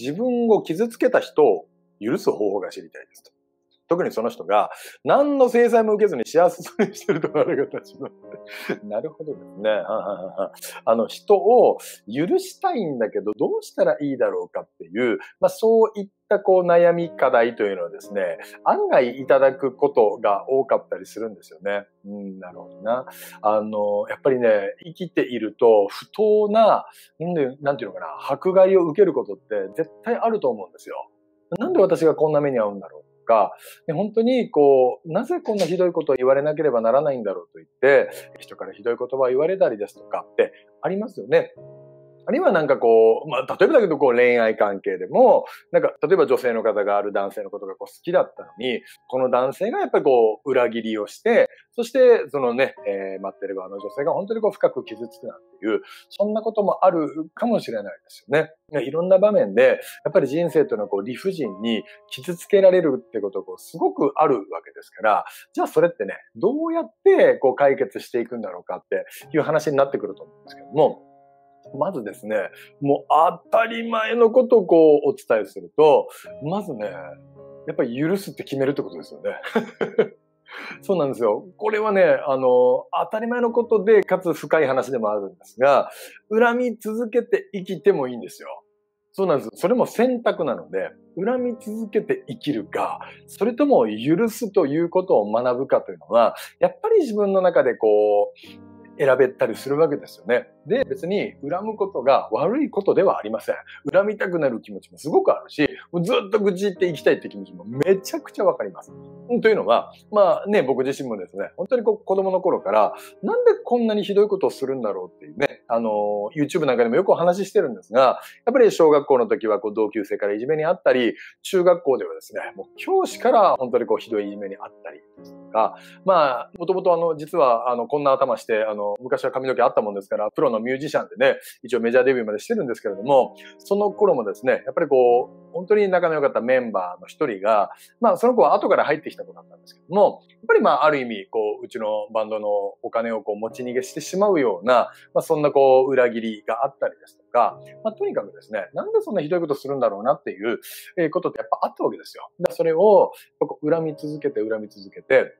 自分を傷つけた人を許す方法が知りたいですと。特にその人が何の制裁も受けずに幸せそうにしてるとあれが立ちまなるほどですね。あの人を許したいんだけどどうしたらいいだろうかっていう、まあそういったこう悩み課題というのはですね、案外いただくことが多かったりするんですよね。うん、なるほどな。あの、やっぱりね、生きていると不当な、なんていうのかな、迫害を受けることって絶対あると思うんですよ。なんで私がこんな目に遭うんだろうか、本当にこう、なぜこんなひどいことを言われなければならないんだろうと言って、人からひどい言葉を言われたりですとかってありますよね。あるいはなんかこう、まあ、例えばだけどこう恋愛関係でも、なんか例えば女性の方がある男性のことがこう好きだったのに、この男性がやっぱりこう裏切りをして、そしてそのね、えー、待ってる側の女性が本当にこう深く傷つくなんていう、そんなこともあるかもしれないですよね。いろんな場面で、やっぱり人生というのはこう理不尽に傷つけられるってことがこうすごくあるわけですから、じゃあそれってね、どうやってこう解決していくんだろうかっていう話になってくると思うんですけども、まずですね、もう当たり前のことをこうお伝えすると、まずね、やっぱり許すって決めるってことですよね。そうなんですよ。これはね、あの、当たり前のことで、かつ深い話でもあるんですが、恨み続けて生きてもいいんですよ。そうなんです。それも選択なので、恨み続けて生きるか、それとも許すということを学ぶかというのは、やっぱり自分の中でこう、選べたりするわけですよね。で、別に恨むことが悪いことではありません。恨みたくなる気持ちもすごくあるし、ずっと愚痴っていきたいって気持ちもめちゃくちゃわかります。というのは、まあね、僕自身もですね、本当にこ子供の頃から、なんでこんなにひどいことをするんだろうっていうね、あの、YouTube なんかでもよくお話ししてるんですが、やっぱり小学校の時はこう同級生からいじめにあったり、中学校ではですね、もう教師から本当にこうひどいいじめにあったりとか、まあ、もともとあの、実はあの、こんな頭して、あの、昔は髪の毛あったもんですから、プロのミュージシャンでね、一応メジャーデビューまでしてるんですけれども、その頃もですね、やっぱりこう、本当に仲の良かったメンバーの一人が、まあその子は後から入ってきた子だったんですけども、やっぱりまあある意味、こう、うちのバンドのお金をこう持ち逃げしてしまうような、まあそんなこう、裏切りがあったりですとか、まあとにかくですね、なんでそんなひどいことするんだろうなっていうことってやっぱあったわけですよ。それを、恨み続けて恨み続けて、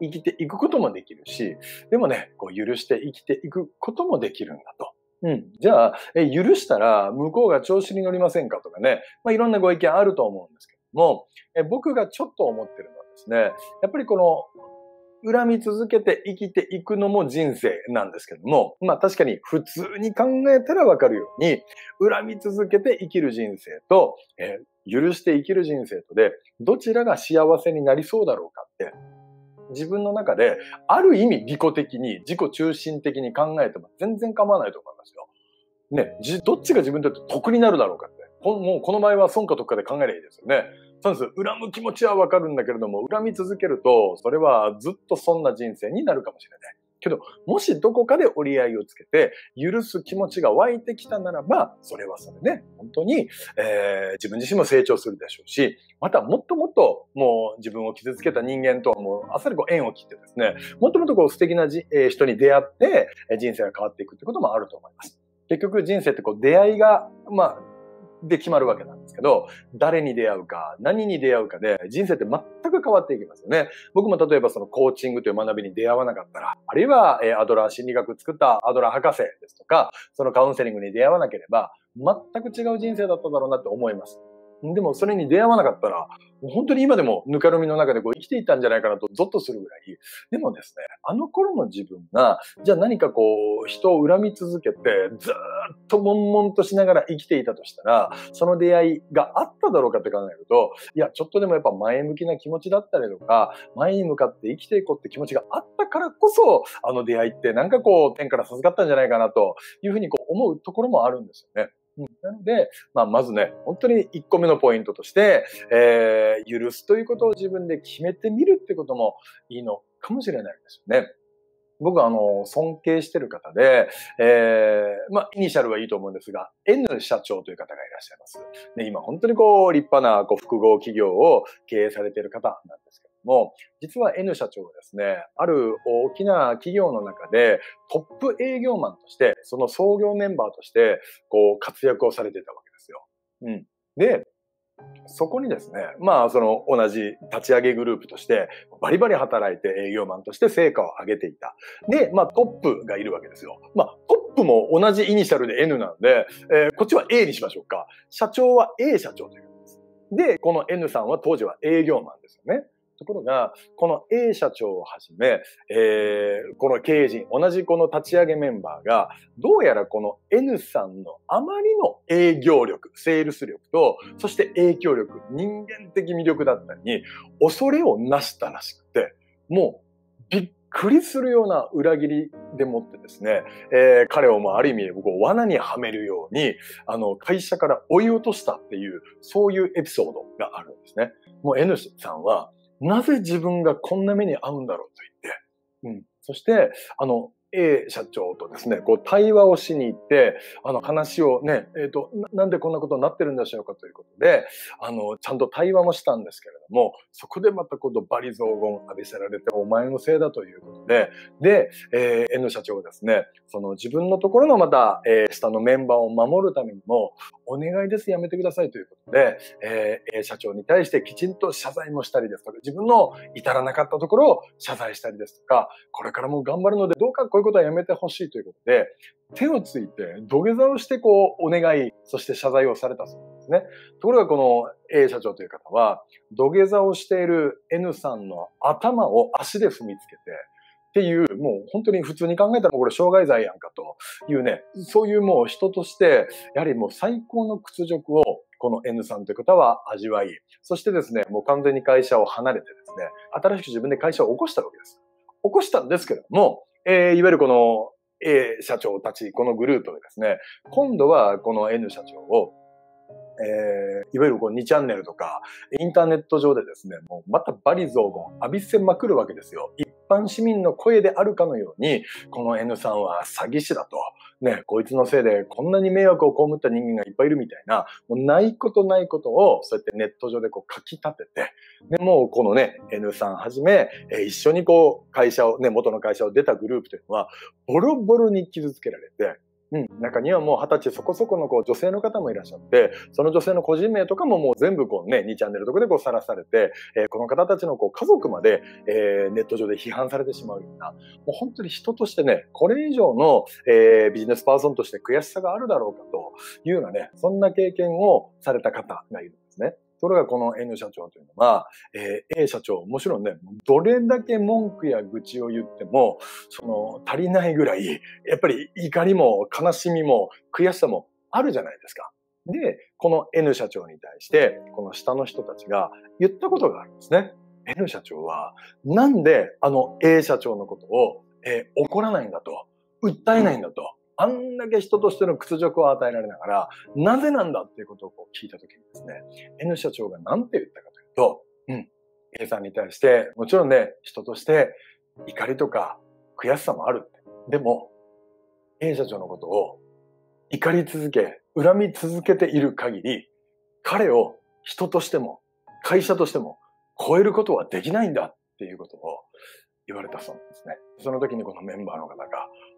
生きていくこともできるし、でもね、こう許して生きていくこともできるんだと。うん。じゃあ、許したら向こうが調子に乗りませんかとかね。まあ、いろんなご意見あると思うんですけども、え、僕がちょっと思ってるのはですね、やっぱりこの、恨み続けて生きていくのも人生なんですけども、まあ確かに普通に考えたらわかるように、恨み続けて生きる人生と、え許して生きる人生とで、どちらが幸せになりそうだろうかって、自分の中で、ある意味利己的に、自己中心的に考えても全然構わないと思いますよ。ね、どっちが自分にとって得になるだろうかって。こもうこの場合は損か得かで考えればいいですよね。そうです。恨む気持ちはわかるんだけれども、恨み続けると、それはずっとそんな人生になるかもしれない。けど、もしどこかで折り合いをつけて、許す気持ちが湧いてきたならば、それはそれね、本当に、えー、自分自身も成長するでしょうし、またもっともっともう自分を傷つけた人間とはもうあっさりこう縁を切ってですね、もっともっとこう素敵なじ、えー、人に出会って人生が変わっていくってこともあると思います。結局人生ってこう出会いが、まあ、で決まるわけなんですけど、誰に出会うか、何に出会うかで人生って全く変わっていきますよね。僕も例えばそのコーチングという学びに出会わなかったら、あるいはアドラー心理学作ったアドラー博士ですとか、そのカウンセリングに出会わなければ、全く違う人生だっただろうなって思います。でもそれに出会わなかったら、本当に今でもぬかるみの中でこう生きていたんじゃないかなとゾッとするぐらい。でもですね、あの頃の自分が、じゃあ何かこう、人を恨み続けて、ずっと悶々としながら生きていたとしたら、その出会いがあっただろうかって考えると、いや、ちょっとでもやっぱ前向きな気持ちだったりとか、前に向かって生きていこうって気持ちがあったからこそ、あの出会いってなんかこう、天から授かったんじゃないかなというふうにこう思うところもあるんですよね。なので、まあ、まずね、本当に1個目のポイントとして、えー、許すということを自分で決めてみるってこともいいのかもしれないですよね。僕はあの、尊敬してる方で、えー、まあ、イニシャルはいいと思うんですが、N 社長という方がいらっしゃいます。で、今本当にこう、立派なこう複合企業を経営されている方なんですけども、実は N 社長はですね、ある大きな企業の中でトップ営業マンとして、その創業メンバーとして、こう活躍をされてたわけですよ。うん。で、そこにですね、まあ、その同じ立ち上げグループとして、バリバリ働いて営業マンとして成果を上げていた。で、まあ、トップがいるわけですよ。まあ、トップも同じイニシャルで N なんで、えー、こっちは A にしましょうか。社長は A 社長ということです。で、この N さんは当時は営業マンですよね。ところが、この A 社長をはじめ、えー、この経営陣、同じこの立ち上げメンバーが、どうやらこの N さんのあまりの営業力、セールス力と、そして影響力、人間的魅力だったりに、恐れをなしたらしくて、もう、びっくりするような裏切りでもってですね、えー、彼をもある意味僕を罠にはめるように、あの、会社から追い落としたっていう、そういうエピソードがあるんですね。もう N さんは、なぜ自分がこんな目に遭うんだろうと言って、うん。そして、あの、A 社長とですね、こう対話をしに行って、あの話をね、えっ、ー、とな、なんでこんなことになってるんでしょうかということで、あの、ちゃんと対話もしたんですけれども、そこでまた今度バリ雑言浴びせられて、お前のせいだということで、で、えー、N 社長がですね、その自分のところのまた、えー、下のメンバーを守るためにも、お願いです、やめてくださいということで、えー、社長に対してきちんと謝罪もしたりですとか、自分の至らなかったところを謝罪したりですとか、これからも頑張るので、どうかこういうことはやめてほしいということで、手をついて土下座をしてこうお願い、そして謝罪をされたそうですね。ところがこの A 社長という方は、土下座をしている N さんの頭を足で踏みつけて、っていう、もう本当に普通に考えたらこれ傷害罪やんかというね、そういうもう人として、やはりもう最高の屈辱をこの N さんという方は味わい、そしてですね、もう完全に会社を離れてですね、新しく自分で会社を起こしたわけです。起こしたんですけども、えー、いわゆるこの A 社長たち、このグループでですね、今度はこの N 社長を、えー、いわゆるこう2チャンネルとか、インターネット上でですね、もうまたバリ雑言浴びせまくるわけですよ。一般市民の声であるかのように、この N さんは詐欺師だと。ね、こいつのせいでこんなに迷惑を被った人間がいっぱいいるみたいな、もうないことないことをそうやってネット上でこう書き立てて、で、もうこのね、N さんはじめ、え、一緒にこう会社を、ね、元の会社を出たグループというのは、ボロボロに傷つけられて、うん、中にはもう二十歳そこそこのこう女性の方もいらっしゃって、その女性の個人名とかももう全部こうね、2チャンネルとかでこうさらされて、えー、この方たちのこう家族まで、えー、ネット上で批判されてしまうような、もう本当に人としてね、これ以上の、えー、ビジネスパーソンとして悔しさがあるだろうかというようなね、そんな経験をされた方がいるんですね。それがこの N 社長というのは、えー、A 社長、もちろんね、どれだけ文句や愚痴を言っても、その足りないぐらい、やっぱり怒りも悲しみも悔しさもあるじゃないですか。で、この N 社長に対して、この下の人たちが言ったことがあるんですね。N 社長は、なんであの A 社長のことを、えー、怒らないんだと、訴えないんだと。あんだけ人としての屈辱を与えられながら、なぜなんだっていうことをこう聞いたときにですね、N 社長が何て言ったかというと、うん、A さんに対して、もちろんね、人として怒りとか悔しさもある。でも、A 社長のことを怒り続け、恨み続けている限り、彼を人としても、会社としても超えることはできないんだっていうことを言われたそうなんですね。その時にこのメンバーの方が、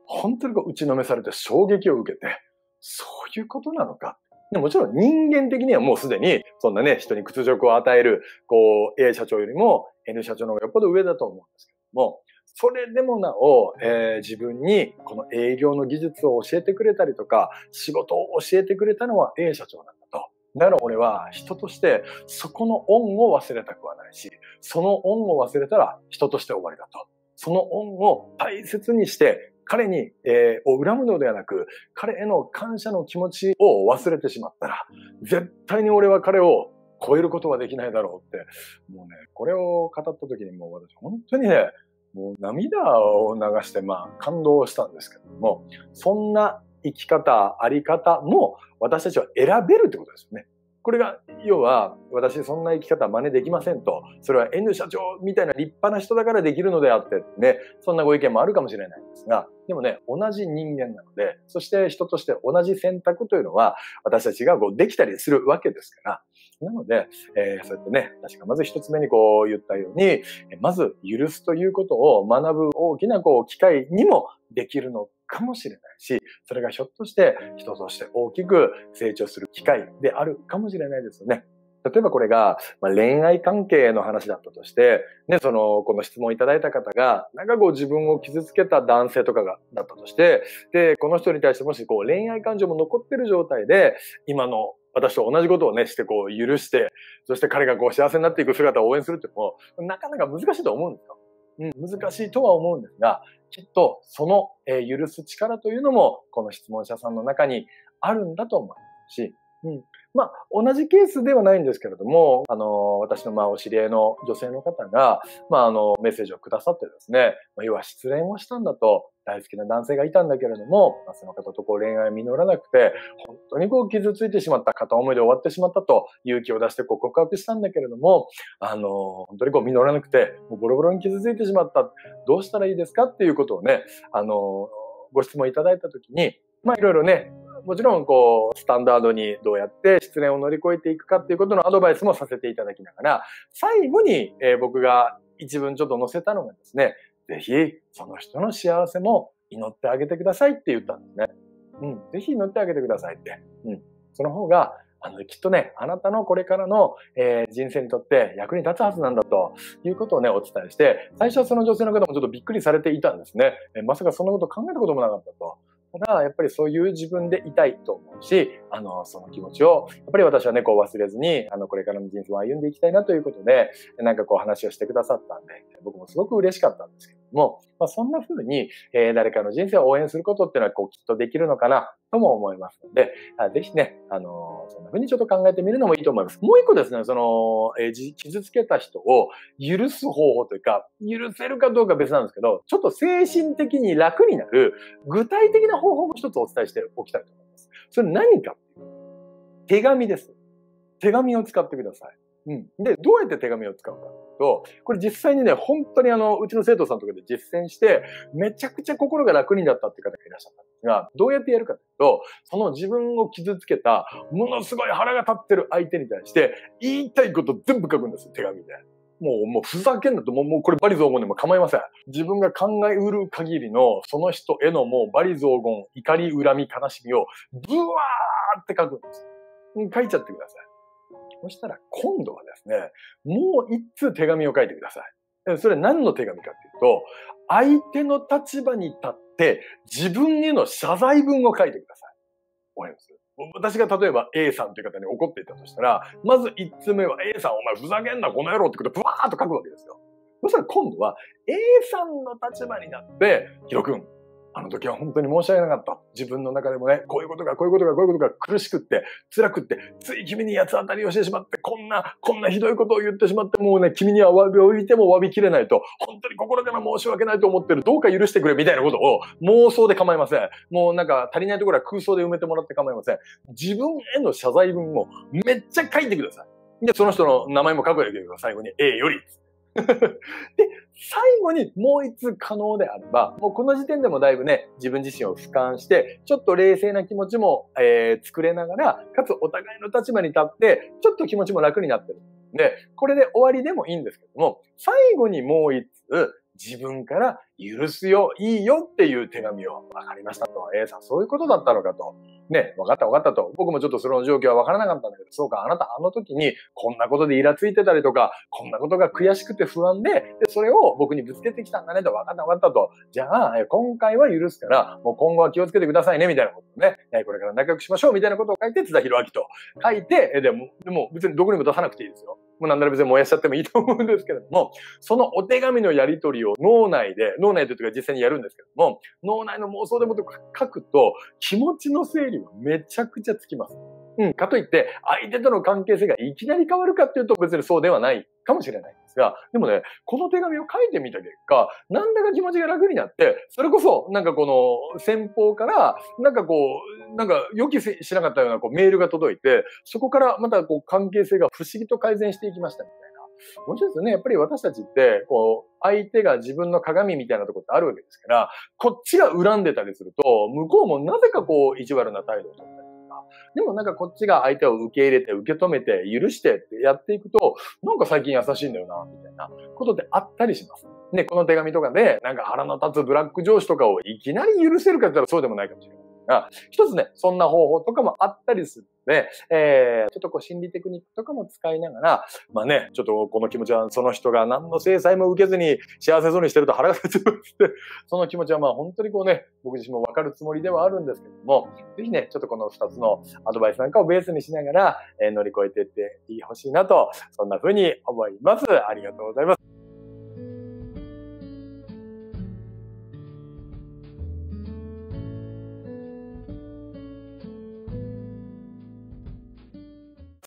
本当にこう打ちのめされて衝撃を受けて、そういうことなのか。でもちろん人間的にはもうすでに、そんなね、人に屈辱を与える、こう、A 社長よりも N 社長の方がよっぽど上だと思うんですけども、それでもなお、えー、自分にこの営業の技術を教えてくれたりとか、仕事を教えてくれたのは A 社長なんだと。だから俺は人としてそこの恩を忘れたくはないし、その恩を忘れたら人として終わりだと。その恩を大切にして彼に、えー、を恨むのではなく、彼への感謝の気持ちを忘れてしまったら、絶対に俺は彼を超えることはできないだろうって、もうね、これを語った時にもう私本当にね、もう涙を流してまあ感動したんですけども、そんな生き方、あり方も私たちは選べるってことですよね。これが、要は、私そんな生き方真似できませんと。それは N 社長みたいな立派な人だからできるのであってね、そんなご意見もあるかもしれないんですが、でもね、同じ人間なので、そして人として同じ選択というのは、私たちがこうできたりするわけですから、なので、えー、そうやってね、私がまず一つ目にこう言ったように、まず許すということを学ぶ大きなこう機会にもできるのかもしれないし、それがひょっとして人として大きく成長する機会であるかもしれないですよね。例えばこれが、ま、恋愛関係の話だったとして、ね、その、この質問いただいた方が、なんかこう自分を傷つけた男性とかが、だったとして、で、この人に対してもしこう恋愛感情も残ってる状態で、今の私と同じことをね、してこう許して、そして彼がこう幸せになっていく姿を応援するっていうのも、なかなか難しいと思うんですよ。うん、難しいとは思うんですが、きっとその、えー、許す力というのも、この質問者さんの中にあるんだと思いますし、うん。まあ、同じケースではないんですけれども、あの、私のまあ、お知り合いの女性の方が、まあ、あの、メッセージをくださってですね、まあ、要は失恋をしたんだと、大好きな男性がいたんだけれども、まあ、その方とこう恋愛実らなくて、本当にこう傷ついてしまった、片思いで終わってしまったと、勇気を出してこう告白したんだけれども、あの、本当にこう実らなくて、もうボロボロに傷ついてしまった、どうしたらいいですかっていうことをね、あの、ご質問いただいたときに、まあいろいろね、もちろん、こう、スタンダードにどうやって失恋を乗り越えていくかっていうことのアドバイスもさせていただきながら、最後に、え、僕が一文ちょっと載せたのがですね、ぜひ、その人の幸せも祈ってあげてくださいって言ったんですね。うん。ぜひ祈ってあげてくださいって。うん。その方が、あの、きっとね、あなたのこれからの、えー、人生にとって役に立つはずなんだということをね、お伝えして、最初はその女性の方もちょっとびっくりされていたんですね。え、まさかそんなこと考えたこともなかったと。ただ、やっぱりそういう自分でいたいと思うし、あの、その気持ちを、やっぱり私はね、こう忘れずに、あの、これからの人生を歩んでいきたいなということで、なんかこう話をしてくださったんで、僕もすごく嬉しかったんですけど。も、まあ、そんな風に、えー、誰かの人生を応援することっていうのは、こう、きっとできるのかな、とも思いますので、あぜひね、あのー、そんな風にちょっと考えてみるのもいいと思います。もう一個ですね、その、えー、傷つけた人を許す方法というか、許せるかどうか別なんですけど、ちょっと精神的に楽になる具体的な方法も一つお伝えしておきたいと思います。それ何か手紙です。手紙を使ってください。うん。で、どうやって手紙を使うかと、これ実際にね、本当にあの、うちの生徒さんとかで実践して、めちゃくちゃ心が楽になったっていう方がいらっしゃったんですが、どうやってやるかというと、その自分を傷つけた、ものすごい腹が立ってる相手に対して、言いたいこと全部書くんですよ、手紙で。もう、もうふざけんなと、もう、もうこれバリ雑言でも構いません。自分が考えうる限りの、その人へのもうバリ雑言、怒り、恨み、悲しみを、ブワーって書くんです。書いちゃってください。そしたら今度はですね、もう一通手紙を書いてください。それ何の手紙かっていうと、相手の立場に立って自分への謝罪文を書いてください。わかります？私が例えば A さんという方に怒っていたとしたら、まず一通目は A さんお前ふざけんなこの野郎ってことをブワーっと書くわけですよ。そしたら今度は A さんの立場になって、ヒロ君、あの時は本当に申し訳なかった。自分の中でもね、こういうことが、こういうことが、こういうことが苦しくって、辛くって、つい君に八つ当たりをしてしまって、こんな、こんなひどいことを言ってしまって、もうね、君には詫びを置いても詫びきれないと、本当に心から申し訳ないと思ってる。どうか許してくれ、みたいなことを妄想で構いません。もうなんか足りないところは空想で埋めてもらって構いません。自分への謝罪文をめっちゃ書いてください。で、その人の名前も書くわけですよ。最後に A より。で、最後にもう一つ可能であれば、もうこの時点でもだいぶね、自分自身を俯瞰して、ちょっと冷静な気持ちも、えー、作れながら、かつお互いの立場に立って、ちょっと気持ちも楽になってる。で、これで終わりでもいいんですけども、最後にもう一つ、自分から許すよ、いいよっていう手紙を分かりましたと。A さん、そういうことだったのかと。ね、分かった分かったと。僕もちょっとその状況は分からなかったんだけど、そうか、あなたあの時にこんなことでイラついてたりとか、こんなことが悔しくて不安で、で、それを僕にぶつけてきたんだねと、分かった分かったと。じゃあ、今回は許すから、もう今後は気をつけてくださいね、みたいなことね。これから仲良くしましょう、みたいなことを書いて、津田博明と書いて、でも、でも別にどこにも出さなくていいですよ。もうなんなら別に燃やしちゃってもいいと思うんですけれども、そのお手紙のやり取りを脳内で、脳内でというか実際にやるんですけども、脳内の妄想でも書くと気持ちの整理はめちゃくちゃつきます。うん。かといって、相手との関係性がいきなり変わるかっていうと別にそうではないかもしれないんですが、でもね、この手紙を書いてみた結果、なんだか気持ちが楽になって、それこそ、なんかこの先方から、なんかこう、なんか予期しなかったようなこうメールが届いて、そこからまたこう関係性が不思議と改善していきましたみたいな。もちろんですよね。やっぱり私たちって、こう、相手が自分の鏡みたいなとこってあるわけですから、こっちが恨んでたりすると、向こうもなぜかこう、意地悪な態度をとったりとか、でもなんかこっちが相手を受け入れて、受け止めて、許してってやっていくと、なんか最近優しいんだよな、みたいなことであったりします。ね、この手紙とかで、なんか腹の立つブラック上司とかをいきなり許せるかって言ったらそうでもないかもしれない。が、一つね、そんな方法とかもあったりするので、えー、ちょっとこう心理テクニックとかも使いながら、まあね、ちょっとこの気持ちはその人が何の制裁も受けずに幸せそうにしてると腹が立つって、その気持ちはまあ本当にこうね、僕自身もわかるつもりではあるんですけども、ぜひね、ちょっとこの二つのアドバイスなんかをベースにしながら、えー、乗り越えていってほしいなと、そんな風に思います。ありがとうございます。